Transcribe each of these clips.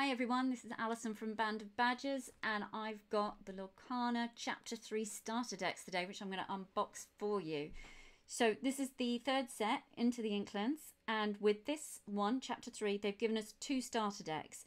Hi everyone, this is Alison from Band of Badgers, and I've got the Lorcana Chapter 3 starter decks today, which I'm going to unbox for you. So this is the third set into the Inklands, and with this one, Chapter 3, they've given us two starter decks.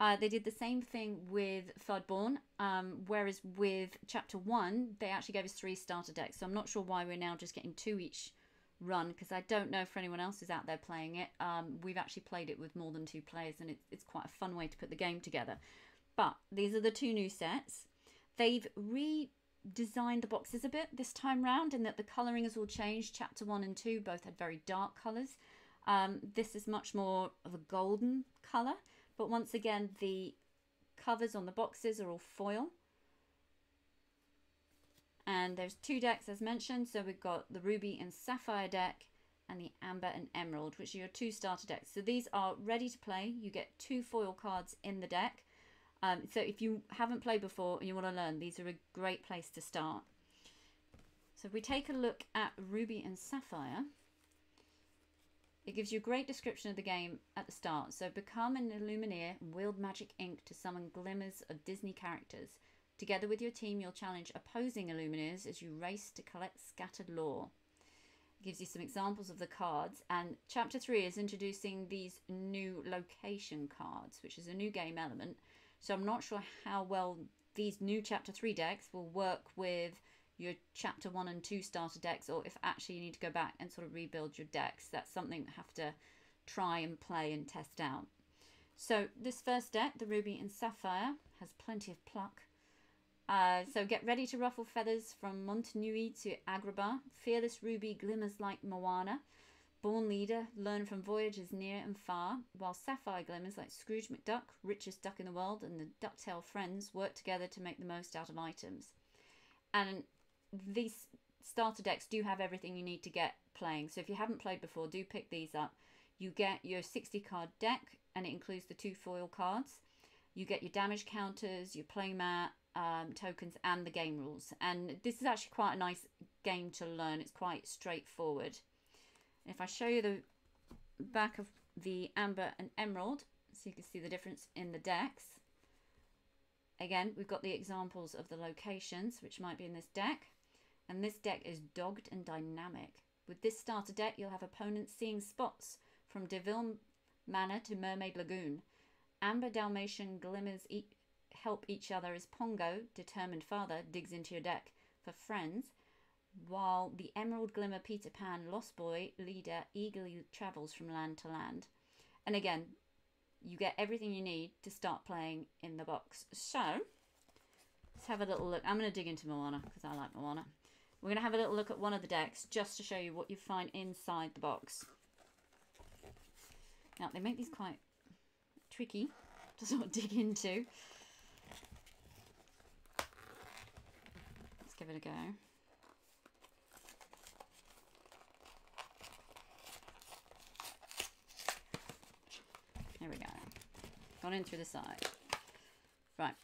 Uh, they did the same thing with Floodborn, um, whereas with Chapter 1, they actually gave us three starter decks, so I'm not sure why we're now just getting two each run because I don't know if anyone else is out there playing it. Um, we've actually played it with more than two players and it, it's quite a fun way to put the game together. But these are the two new sets. They've redesigned the boxes a bit this time round in that the colouring has all changed. Chapter 1 and 2 both had very dark colours. Um, this is much more of a golden colour. But once again, the covers on the boxes are all foil. And there's two decks as mentioned. So we've got the Ruby and Sapphire deck and the Amber and Emerald, which are your two starter decks. So these are ready to play. You get two foil cards in the deck. Um, so if you haven't played before and you want to learn, these are a great place to start. So if we take a look at Ruby and Sapphire, it gives you a great description of the game at the start. So become an Illumineer and wield magic ink to summon glimmers of Disney characters. Together with your team, you'll challenge opposing Illuminators as you race to collect scattered lore. It gives you some examples of the cards, and Chapter 3 is introducing these new location cards, which is a new game element. So I'm not sure how well these new Chapter 3 decks will work with your Chapter 1 and 2 starter decks, or if actually you need to go back and sort of rebuild your decks. That's something that have to try and play and test out. So this first deck, the Ruby and Sapphire, has plenty of pluck uh, so get ready to ruffle feathers from Motunui to Agrabah. Fearless Ruby glimmers like Moana. Born leader, learn from voyages near and far, while Sapphire glimmers like Scrooge McDuck, richest duck in the world, and the DuckTales friends work together to make the most out of items. And these starter decks do have everything you need to get playing. So if you haven't played before, do pick these up. You get your 60 card deck, and it includes the two foil cards. You get your damage counters, your playmat, um, tokens and the game rules. And this is actually quite a nice game to learn. It's quite straightforward. If I show you the back of the Amber and Emerald, so you can see the difference in the decks. Again, we've got the examples of the locations, which might be in this deck. And this deck is dogged and dynamic. With this starter deck, you'll have opponents seeing spots from Deville Manor to Mermaid Lagoon. Amber Dalmatian glimmers help each other as Pongo, determined father, digs into your deck for friends, while the Emerald Glimmer Peter Pan Lost Boy leader eagerly travels from land to land. And again, you get everything you need to start playing in the box. So, let's have a little look. I'm going to dig into Moana because I like Moana. We're going to have a little look at one of the decks just to show you what you find inside the box. Now, they make these quite tricky to sort of dig into. Give it a go. There we go. Gone in through the side. Right.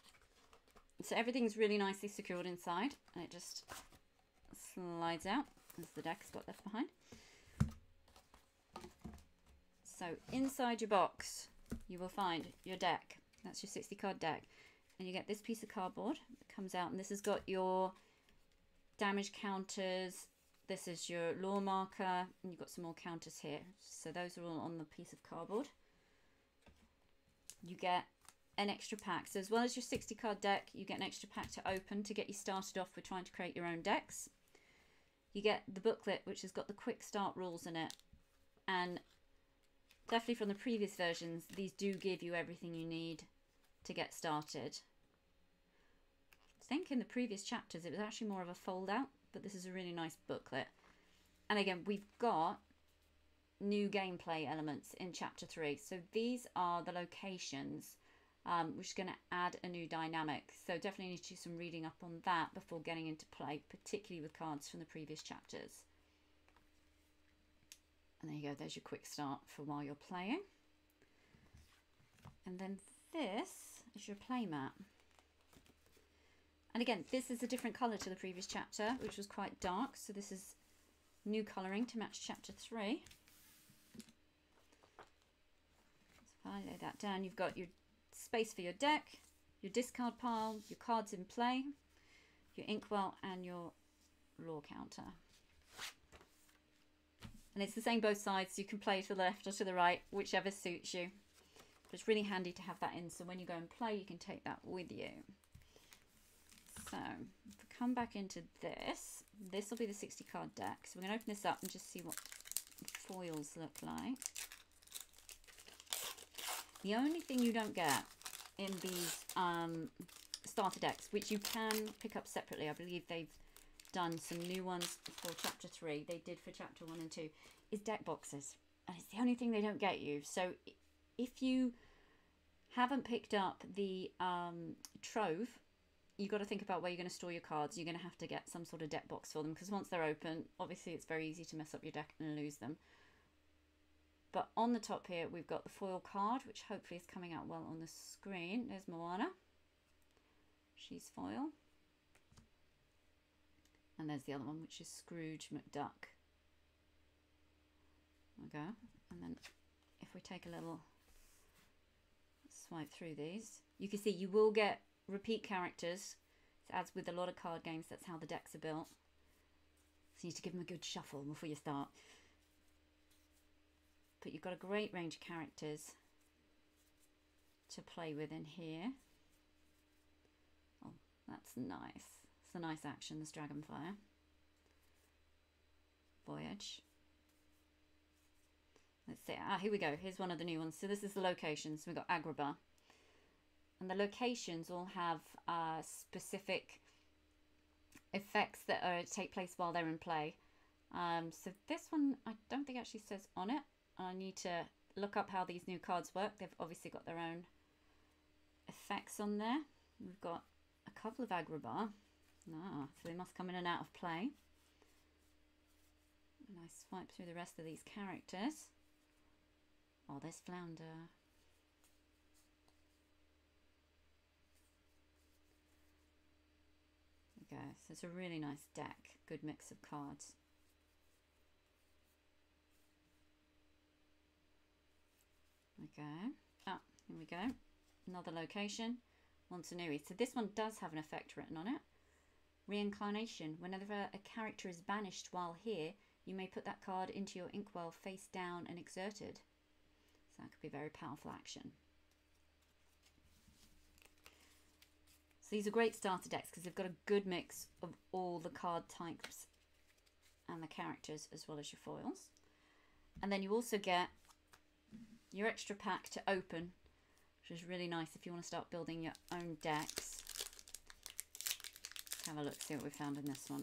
So everything's really nicely secured inside and it just slides out as the deck's got left behind. So inside your box you will find your deck. That's your 60 card deck. And you get this piece of cardboard that comes out and this has got your damage counters. This is your lore marker, and you've got some more counters here. So those are all on the piece of cardboard. You get an extra pack. So as well as your 60 card deck, you get an extra pack to open to get you started off with trying to create your own decks. You get the booklet, which has got the quick start rules in it. And definitely from the previous versions, these do give you everything you need to get started. Think in the previous chapters it was actually more of a fold out, but this is a really nice booklet. And again, we've got new gameplay elements in chapter 3. So these are the locations, um, which is going to add a new dynamic. So definitely need to do some reading up on that before getting into play, particularly with cards from the previous chapters. And there you go, there's your quick start for while you're playing. And then this is your playmat. And again, this is a different colour to the previous chapter, which was quite dark. So this is new colouring to match chapter 3. So if I lay that down, you've got your space for your deck, your discard pile, your cards in play, your inkwell, and your lore counter. And it's the same both sides. You can play to the left or to the right, whichever suits you. But it's really handy to have that in. So when you go and play, you can take that with you. So if we come back into this, this will be the 60 card deck. So we're going to open this up and just see what foils look like. The only thing you don't get in these um, starter decks, which you can pick up separately, I believe they've done some new ones for chapter 3, they did for chapter 1 and 2, is deck boxes. And it's the only thing they don't get you. So if you haven't picked up the um, Trove, you've got to think about where you're going to store your cards. You're going to have to get some sort of deck box for them because once they're open, obviously it's very easy to mess up your deck and lose them. But on the top here, we've got the foil card, which hopefully is coming out well on the screen. There's Moana. She's foil. And there's the other one, which is Scrooge McDuck. Okay, and then if we take a little swipe through these, you can see you will get repeat characters. as with a lot of card games, that's how the decks are built. So you need to give them a good shuffle before you start. But you've got a great range of characters to play with in here. Oh, that's nice. It's a nice action, this Dragonfire. Voyage. Let's see. Ah, here we go. Here's one of the new ones. So this is the locations. We've got Agrabah. And the locations all have uh, specific effects that are, take place while they're in play. Um, so this one, I don't think actually says on it. I need to look up how these new cards work. They've obviously got their own effects on there. We've got a couple of Agrabah. Ah, so they must come in and out of play. And I swipe through the rest of these characters. Oh, there's Flounder. We go. So it's a really nice deck. Good mix of cards. Go. Ah, here we go. Another location. Motunui. So this one does have an effect written on it. Reincarnation. Whenever a character is banished while here, you may put that card into your inkwell face down and exerted. So that could be a very powerful action. So these are great starter decks because they've got a good mix of all the card types and the characters as well as your foils. And then you also get your extra pack to open, which is really nice if you want to start building your own decks. Let's have a look, see what we found in this one.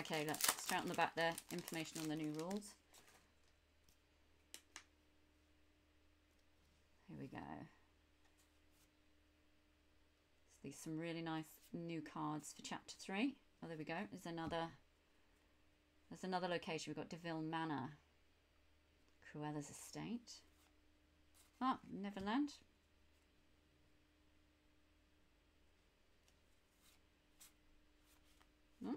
Okay, look, straight on the back there, information on the new rules. We go. So these some really nice new cards for chapter three. Oh, there we go. There's another. There's another location. We've got Deville Manor, Cruella's estate. Ah, Neverland. Hmm.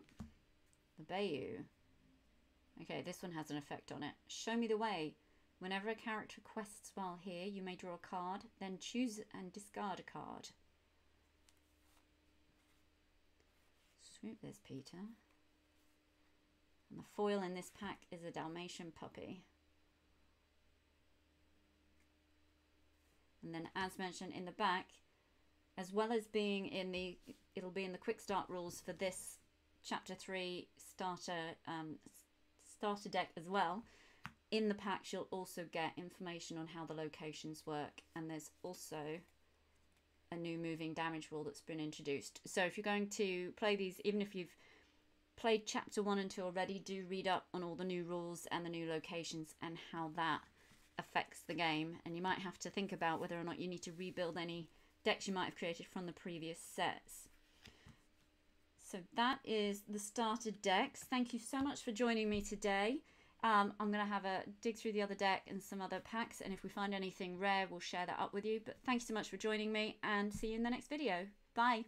The Bayou. Okay, this one has an effect on it. Show me the way. Whenever a character quests while here, you may draw a card, then choose and discard a card. Swoop, there's Peter. And the foil in this pack is a Dalmatian puppy. And then as mentioned in the back, as well as being in the, it'll be in the quick start rules for this chapter 3 starter um, starter deck as well in the packs you'll also get information on how the locations work and there's also a new moving damage rule that's been introduced so if you're going to play these even if you've played chapter 1 and 2 already do read up on all the new rules and the new locations and how that affects the game and you might have to think about whether or not you need to rebuild any decks you might have created from the previous sets so that is the starter decks. Thank you so much for joining me today. Um, I'm going to have a dig through the other deck and some other packs. And if we find anything rare, we'll share that up with you. But thank you so much for joining me and see you in the next video. Bye.